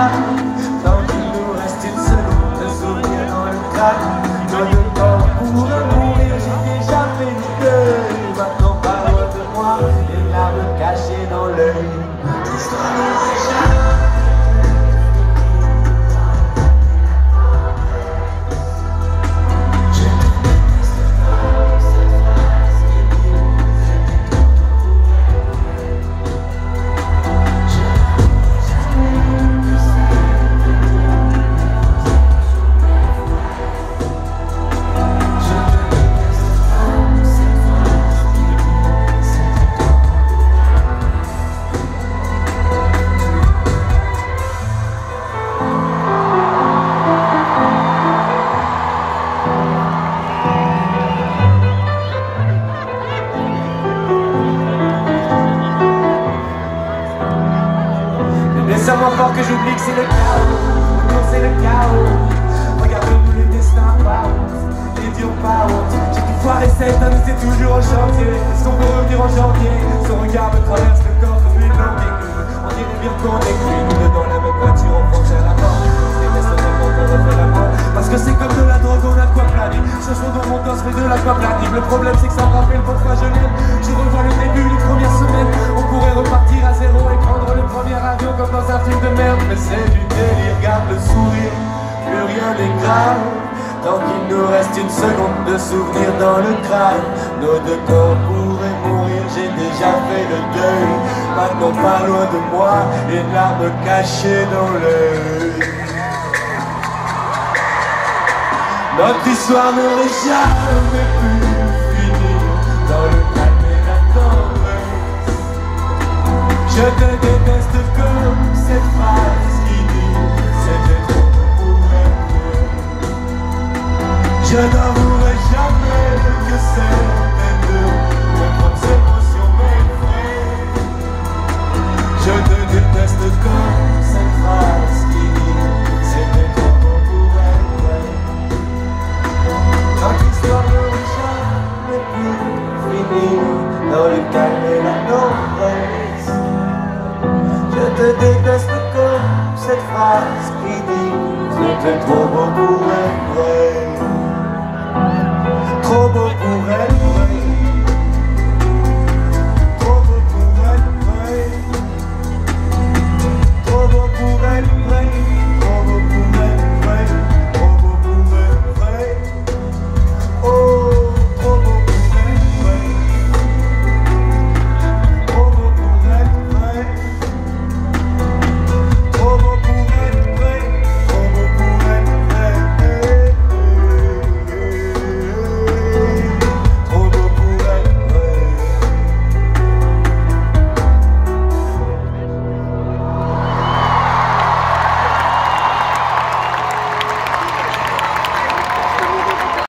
grave Tant qu'il nous reste une seconde de souvenir dans le crâne Notre corps pourrait mourir, Laisse-moi fort que j'oublie que c'est le chaos. Autour c'est le chaos. Regarde-nous le destin pas. Honte Les dieux ont pas honte J'ai tout foiré cette année c'est toujours au chantier. Est-ce qu'on peut revenir en janvier Son regard me traverse le corps comme une longue aiguille On dirait bien qu'on est cuit Nous deux dans la même voiture on la porte qu'on refait la mort. Parce que c'est comme de la drogue on a de quoi planer Chanson dans mon dos fait de l'aquaplanisme Le problème c'est que ça me rappelle pourquoi je l'aime. Je revois le début, les premières semaines. On pourrait repartir c'est du délire, garde le sourire. Plus rien n'est grave. Tant qu'il nous reste une seconde de souvenir dans le crâne. Nos deux corps pourraient mourir, j'ai déjà fait le deuil. Maintenant pas loin de moi, une larme cachée dans l'œil. Notre histoire n'aurait jamais Je n'avouerai jamais que certaines de mes propres émotions m'effraient Je te déteste comme cette phrase qui dit C'était trop beau pour être vrai notre histoire n'aurait jamais pu finir dans le calme et la tendresse. Je te déteste comme cette phrase qui dit C'était trop beau pour être vrai. Trop